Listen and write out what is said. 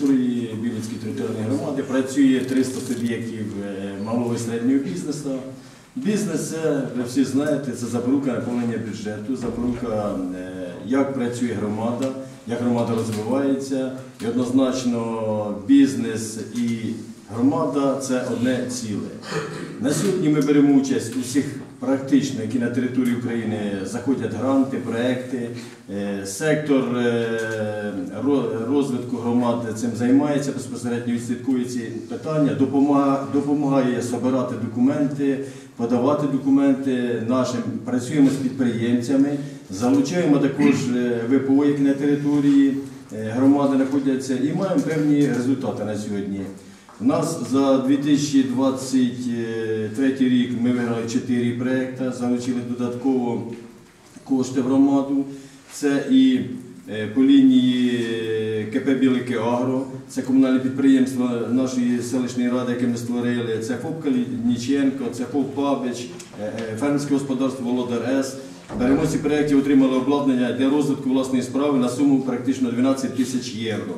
території Білицької територіальної громади працює 300 суб'єктів е, малого і середнього бізнесу. Бізнес, ви всі знаєте, це запорука наповнення бюджету, запорука, е, як працює громада, як громада розвивається. І однозначно бізнес і громада це одне ціле. На сьогодні ми беремо участь у всіх практично, які на території України заходять гранти, проекти. Е, Сектор розвитку громади цим займається, безпосередньо відслідкує ці питання, допомагає, збирати документи, подавати документи нашим. Працюємо з підприємцями, залучаємо також е, ВПО, які на території е, громади знаходяться, і маємо певні результати на сьогодні. У нас за 2023 рік ми виграли 4 проекти, залучили додатково кошти в громаду. Це і по лінії е, КП Білики Агро, це комунальне підприємство нашої селищної ради, яке ми створили, це ФОП Калініченко, це ФОП Пабич, е, е, фермерське господарство Володар С. Переможці проєктів отримали обладнання для розвитку власної справи на суму практично 12 тисяч євро.